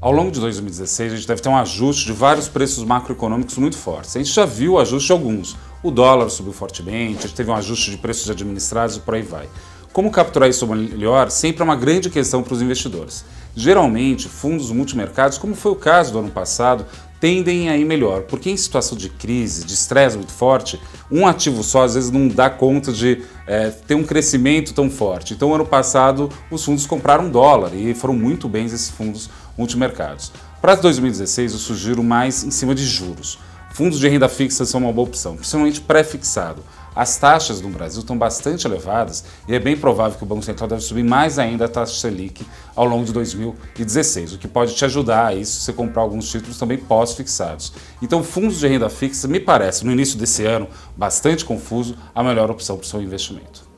Ao longo de 2016, a gente deve ter um ajuste de vários preços macroeconômicos muito fortes. A gente já viu o ajuste de alguns. O dólar subiu fortemente, a gente teve um ajuste de preços administrados e por aí vai. Como capturar isso melhor sempre é uma grande questão para os investidores. Geralmente, fundos multimercados, como foi o caso do ano passado, tendem a ir melhor, porque em situação de crise, de estresse muito forte, um ativo só às vezes não dá conta de é, ter um crescimento tão forte. Então, ano passado, os fundos compraram dólar e foram muito bens esses fundos multimercados. Para 2016, eu sugiro mais em cima de juros. Fundos de renda fixa são uma boa opção, principalmente pré-fixado. As taxas no Brasil estão bastante elevadas e é bem provável que o Banco Central deve subir mais ainda a taxa Selic ao longo de 2016, o que pode te ajudar a isso se você comprar alguns títulos também pós-fixados. Então, fundos de renda fixa me parece, no início desse ano, bastante confuso, a melhor opção para o seu investimento.